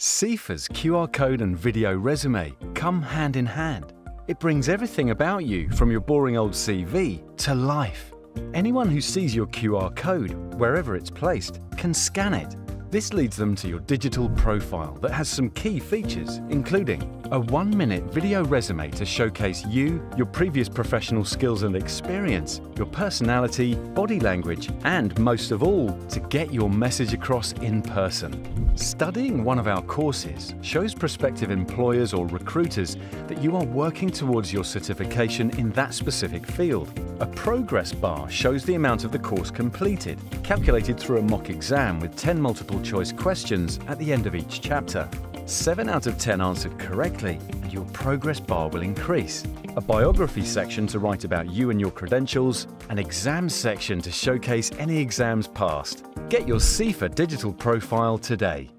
CIFA's QR code and video resume come hand in hand. It brings everything about you, from your boring old CV, to life. Anyone who sees your QR code, wherever it's placed, can scan it this leads them to your digital profile that has some key features, including a one minute video resume to showcase you, your previous professional skills and experience, your personality, body language, and most of all, to get your message across in person. Studying one of our courses shows prospective employers or recruiters that you are working towards your certification in that specific field. A progress bar shows the amount of the course completed, calculated through a mock exam with 10 multiple choice questions at the end of each chapter. 7 out of 10 answered correctly, and your progress bar will increase. A biography section to write about you and your credentials, an exams section to showcase any exams passed. Get your CIFA digital profile today.